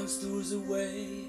monsters away.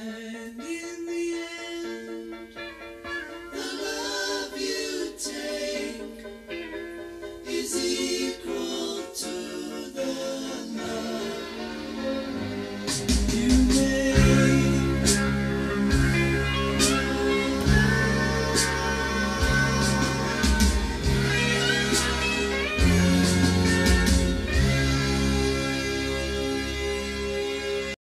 Amen.